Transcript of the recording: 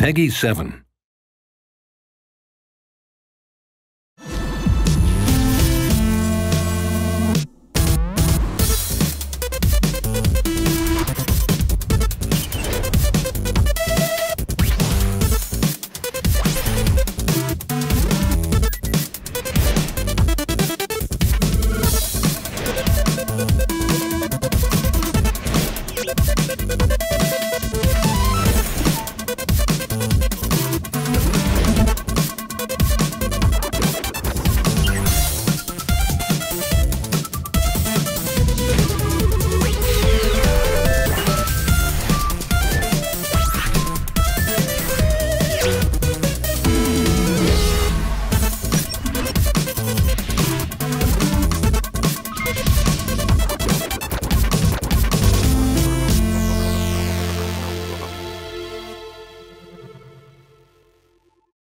Peggy 7.